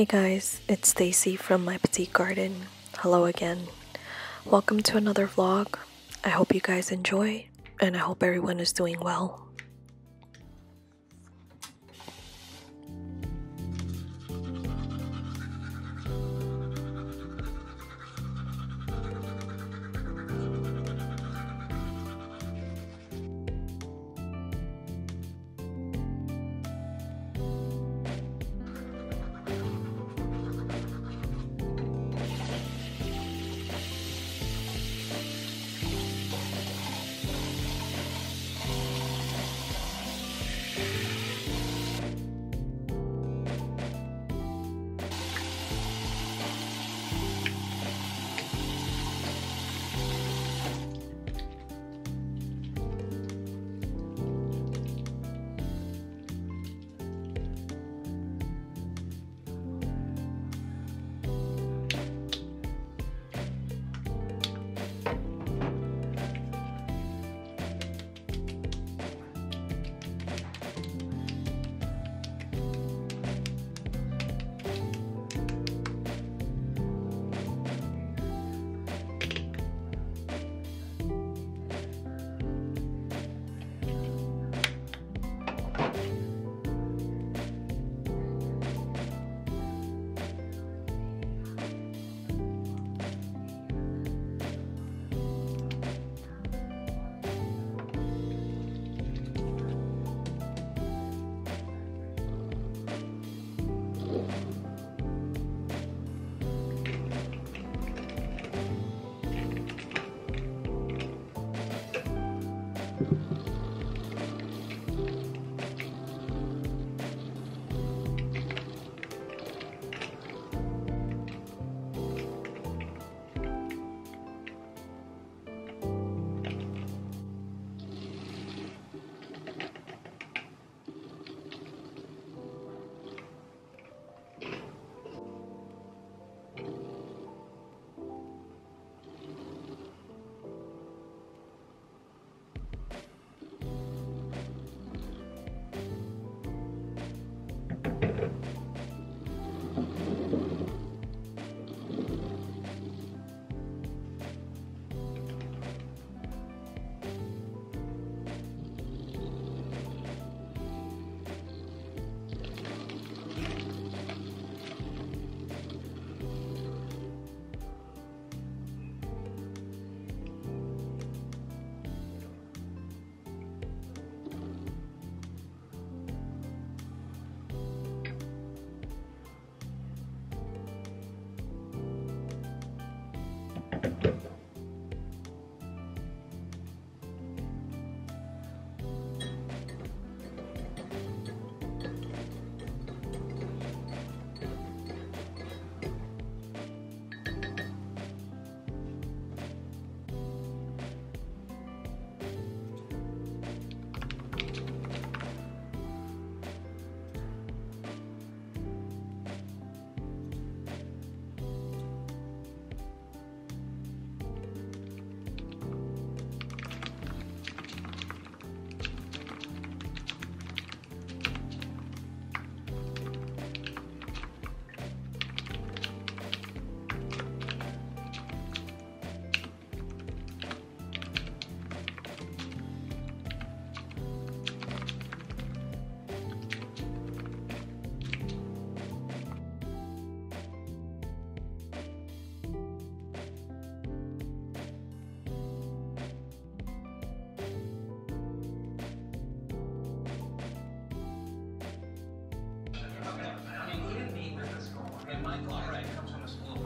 Hey guys, it's Stacy from My Petite Garden. Hello again. Welcome to another vlog. I hope you guys enjoy and I hope everyone is doing well.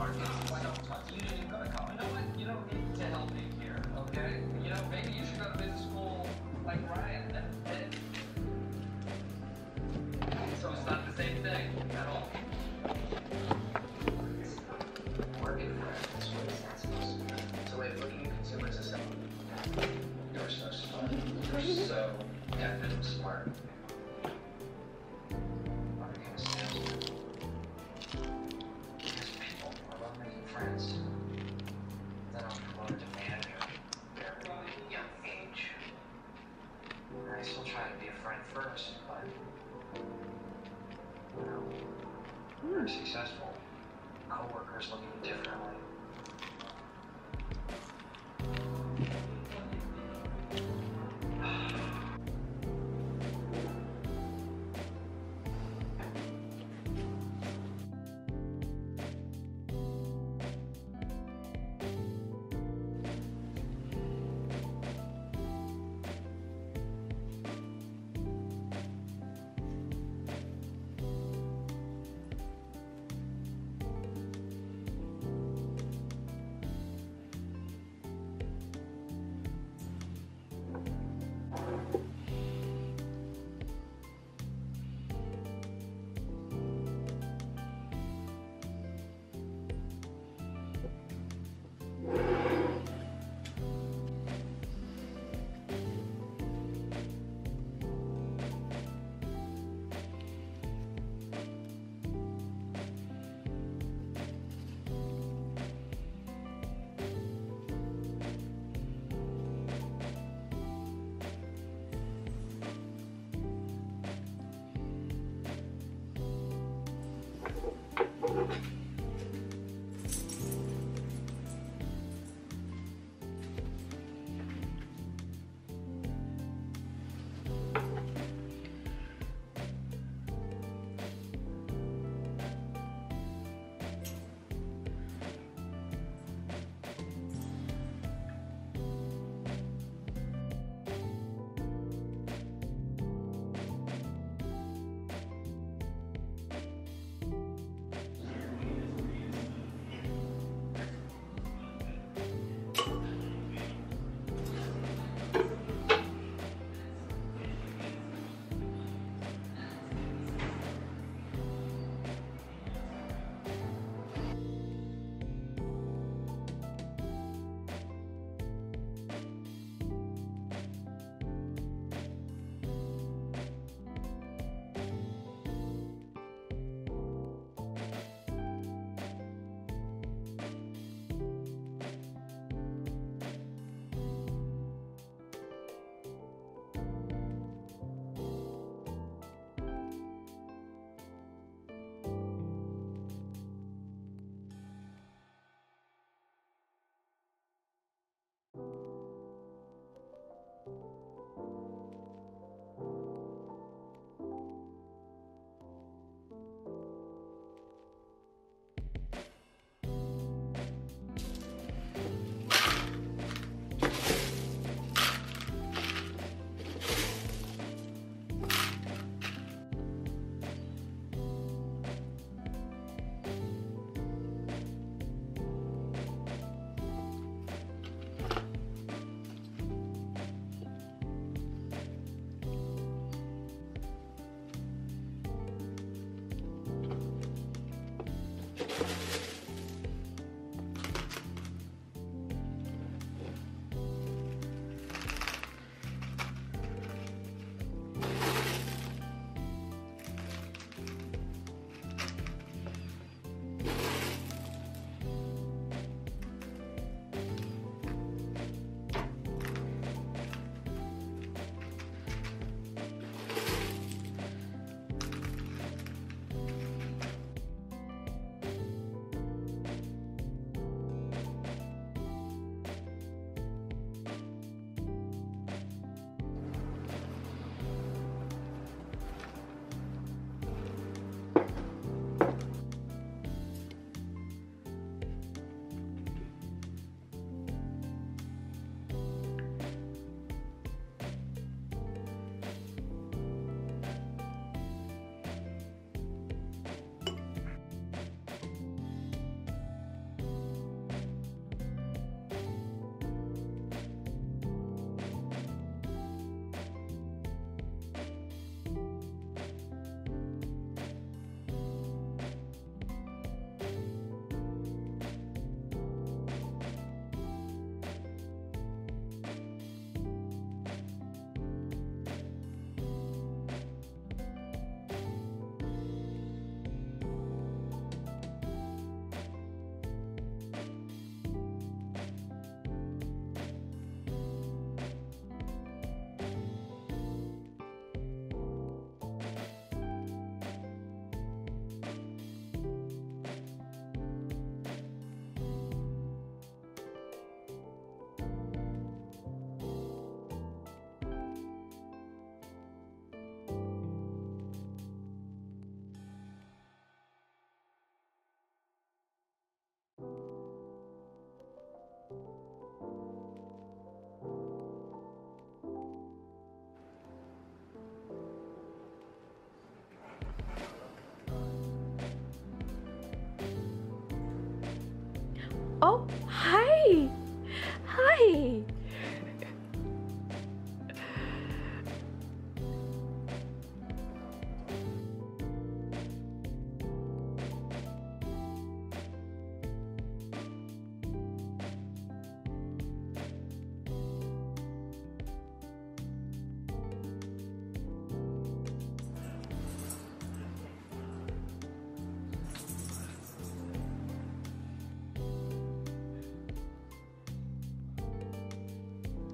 I still try to be a friend first, but you know,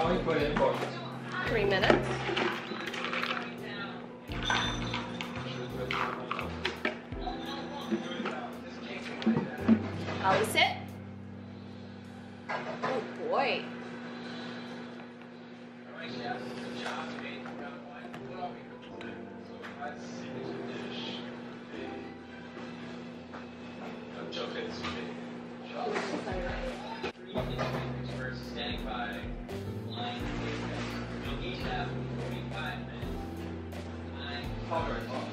Three minutes. How we sit? Oh boy. Standing by, all. Now.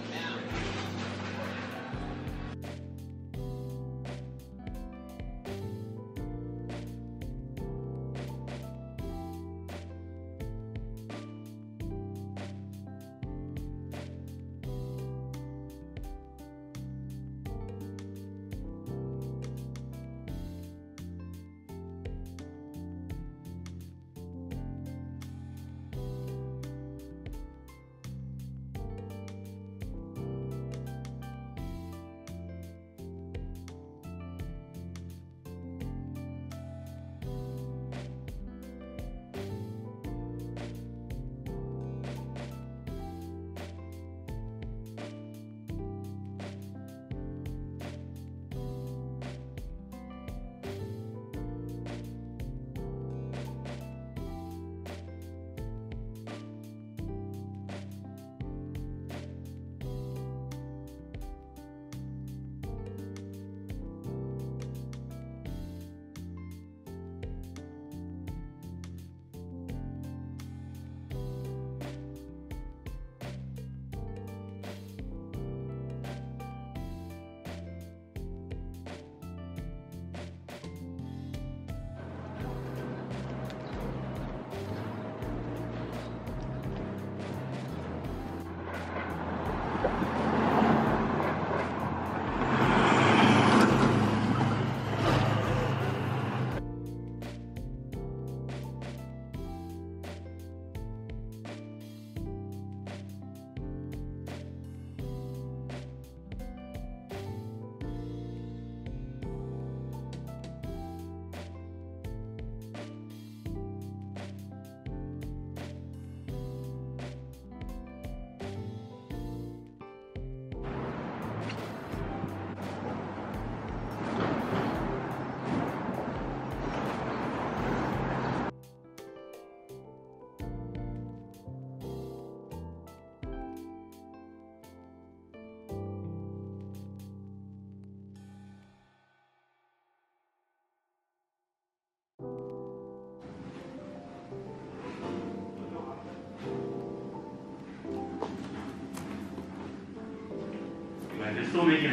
so many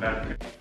better.